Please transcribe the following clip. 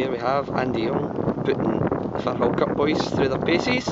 here we have Andy Young putting the Firhill Cup boys through their paces.